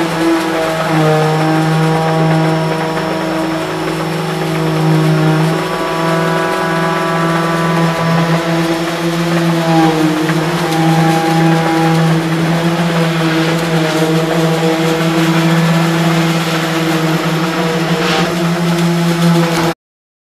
Música